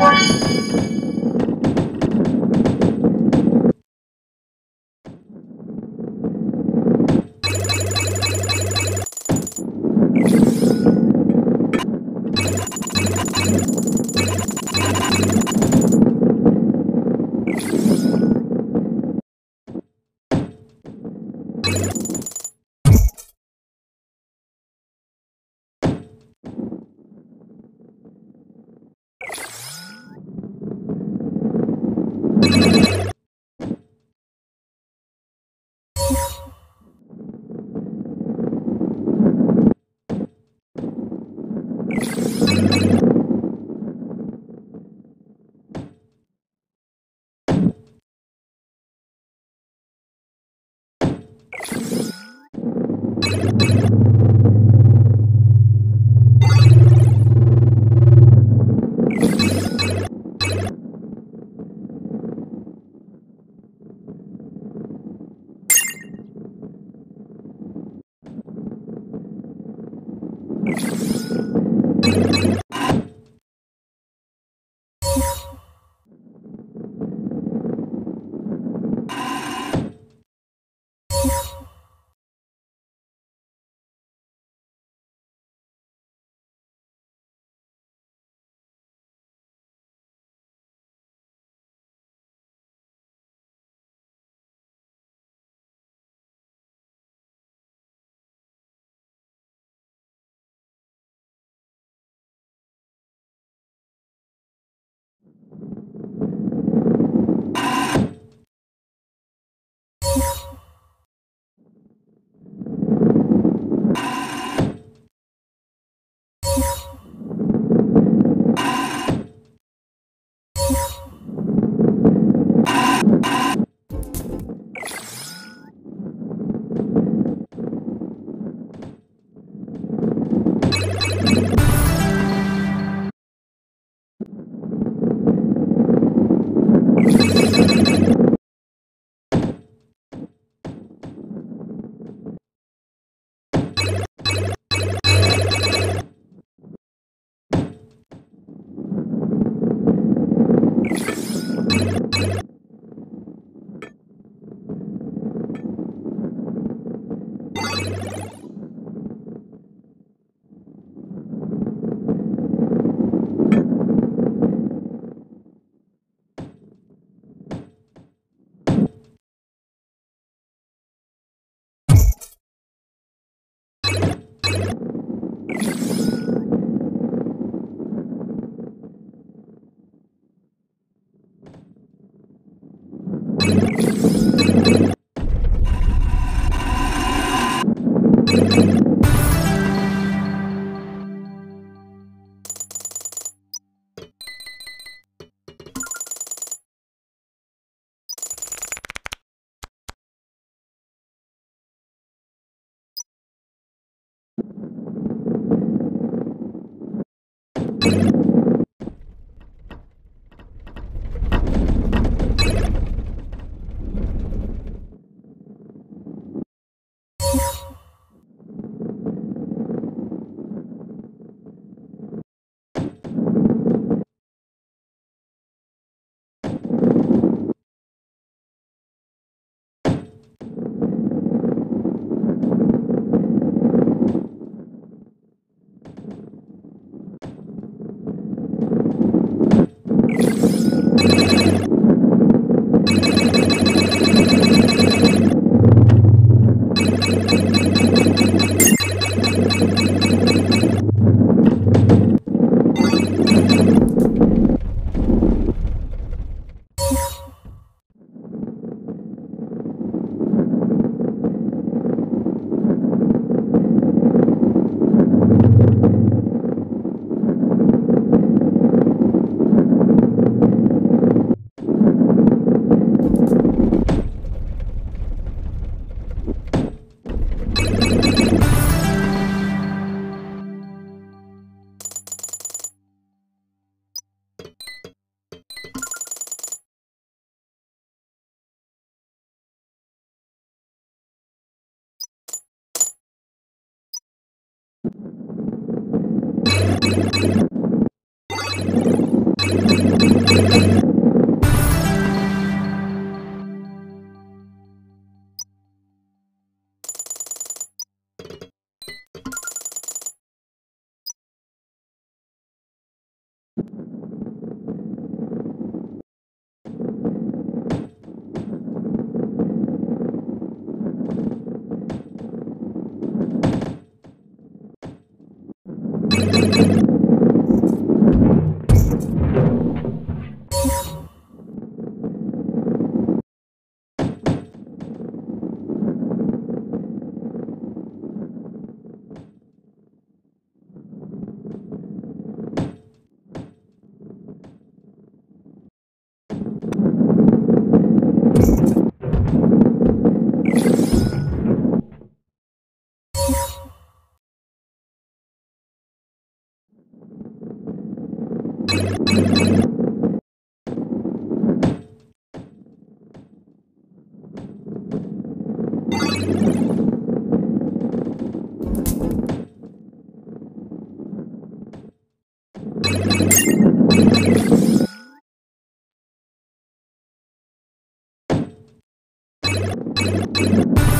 one. あ!